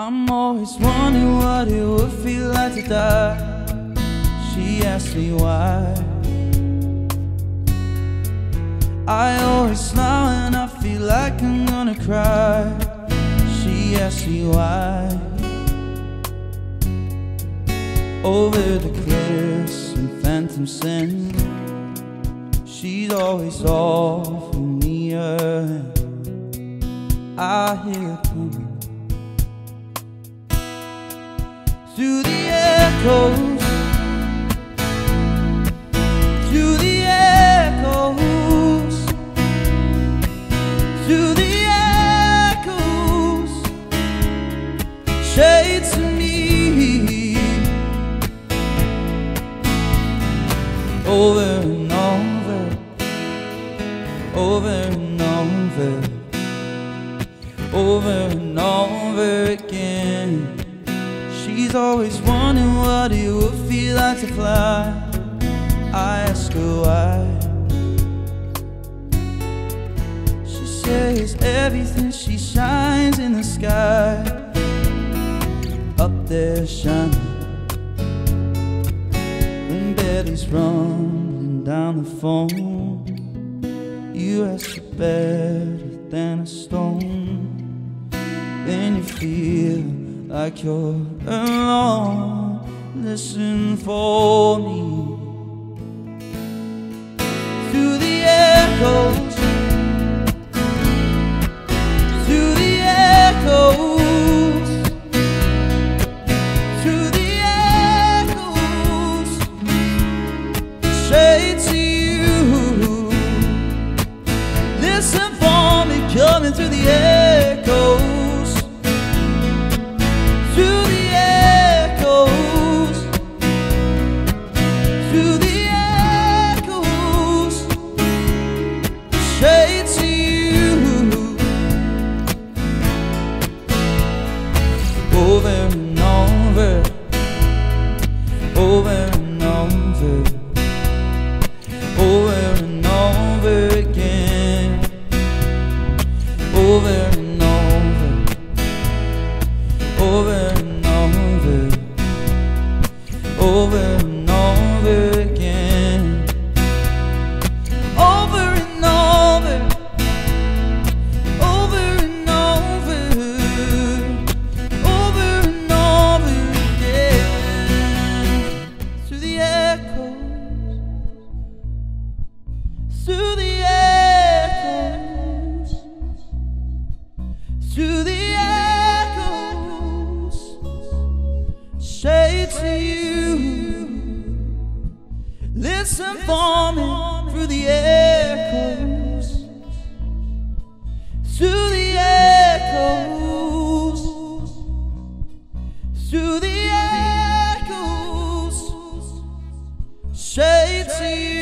I'm always wondering what it would feel like to die. She asked me why. I always smile and I feel like I'm gonna cry. She asked me why. Over the cliffs and phantom sin, she's always offering me I hear it through the echoes, through the echoes, through the echoes, say to me. Over and over, over and over, over and over again. She's always wondering what it would feel like to fly. I ask her why. She says everything she shines in the sky. Up there shining. When belly's rumbling down the phone. You ask for better than a stone. Then you feel like you're alone. Listen for me through the echoes, through the echoes, through the echoes. Say to you, listen for me coming through the over and over again, over and over, over and over, over and over again, through the echoes, through the echoes. Through the to you. Listen for me through the echoes, through the echoes, through the echoes. Say to you.